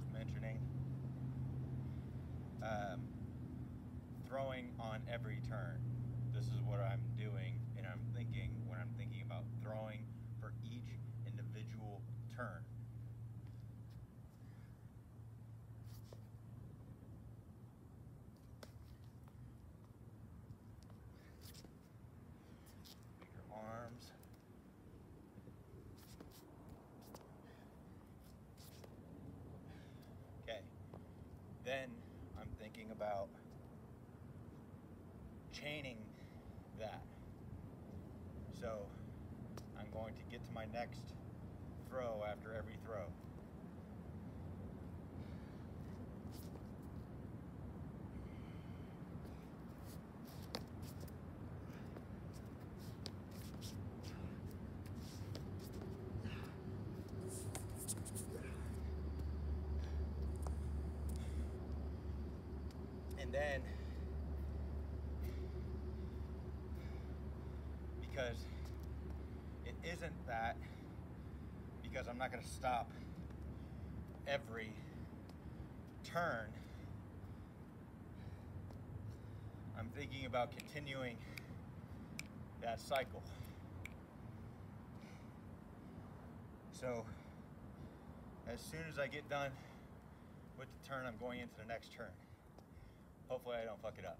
worth mentioning. Um, throwing on every turn. This is what I'm doing, and I'm thinking when I'm thinking about throwing for each individual turn. Then I'm thinking about chaining that. So I'm going to get to my next throw after every throw. And then because it isn't that because I'm not going to stop every turn. I'm thinking about continuing that cycle. So as soon as I get done with the turn, I'm going into the next turn. Hopefully I don't fuck it up.